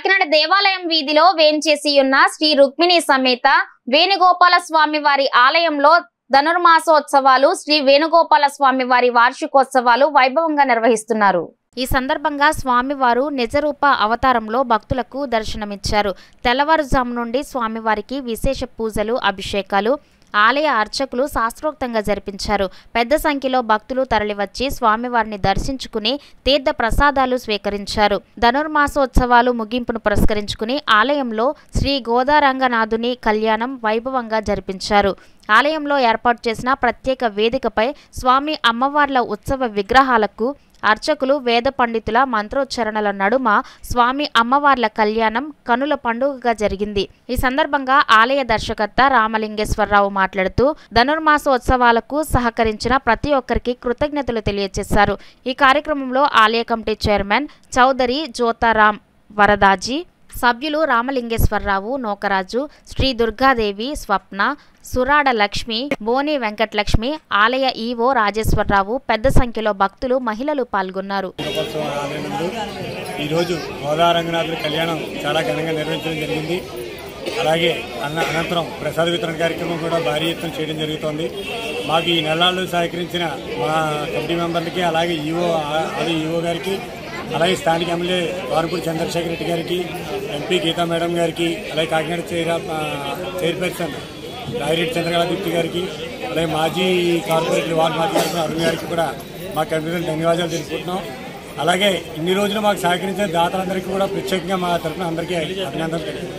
కాకినాడ దేవాలయం వీధిలో వేంచేసి ఉన్న శ్రీ రుక్మిణి సమేత వేణుగోపాల స్వామి వారి ఆలయంలో ధనుర్మాసోత్సవాలు శ్రీ వేణుగోపాల స్వామి వారి వార్షికోత్సవాలు వైభవంగా నిర్వహిస్తున్నారు. ఈ సందర్భంగా స్వామివారు నిజరూప అవతారంలో భక్తులకు దర్శనమిచ్చారు. తెల్లవారుజాము నుండి స్వామివారికి విశేష పూజలు అభిషేకాలు ఆలయ అర్చకులు శాస్త్రోక్తంగా జరిపించారు. పెద్ద సంఖ్యలో భక్తులు తరలివచ్చి స్వామివారిని దర్శించుకుని తీర్థ ప్రసాదాలు స్వీకరించారు. ధనుర్మాసోత్సవాలు ముగింపును పురస్కరించుకుని ఆలయంలో శ్రీ గోదారంగనాథుని కళ్యాణం వైభవంగా జరిపించారు. ఆలయంలో ఏర్పాటు చేసిన ప్రత్యేక వేదికపై స్వామి అమ్మవార్ల ఉత్సవ విగ్రహాలకు అర్చకులు వేద పండితుల మంత్రోచ్చరణల నడుమ స్వామి అమ్మవార్ల కళ్యాణం కనుల పండుగగా జరిగింది. ఈ సందర్భంగా ఆలయ దర్శకర్త రామలింగేశ్వరరావు మాట్లాడుతూ ధనుర్మాసోత్సవాలకు సహకరించిన ప్రతి ఒక్కరికి కృతజ్ఞతలు తెలియజేశారు. ఈ కార్యక్రమంలో ఆలయ కమిటీ చైర్మన్ చౌదరి జ్యోతారాం వరదాజీ సభ్యులు రామలింగేశ్వరరావు నోకరాజు శ్రీ దుర్గాదేవి స్వప్న సురాడ లక్ష్మి బోని వెంకటలక్ష్మి ఆలయ ఈవో రాజేశ్వరరావు పెద్ద సంఖ్యలో భక్తులు మహిళలు పాల్గొన్నారు. ఈరోజు గోదావరంగనాథుడి కళ్యాణం చాలా ఘనంగా నిర్వహించడం జరిగింది. అలాగే అన్న అనంతరం ప్రసాద వితరణ కార్యక్రమం కూడా భారీ ఎత్తున చేయడం జరుగుతోంది. మాకు ఈ నెలల్లో సహకరించిన మా కమిటీ మెంబర్లకి అలాగే ఈఓ అది ఈవో గారికి అలాగే స్థానిక ఎమ్మెల్యే వారపూడి చంద్రశేఖర్ రెడ్డి గారికి ఎంపీ గీతా మేడం గారికి అలాగే కాకినాడ చైర్ చైర్పర్సన్ రాయిరెడ్డి చంద్రకళాదీప్తి గారికి అలాగే మాజీ కార్పొరేటర్ వార్డు మాజీ అరుణ్ గారికి కూడా మా కంపెనీ ధన్యవాదాలు తెలుపుకుంటున్నాం. అలాగే ఇన్ని రోజులు మాకు సహకరించిన దాతలందరికీ కూడా ప్రత్యేకంగా మా తరఫున అందరికీ అభినందనలు తెలియజేస్తున్నాం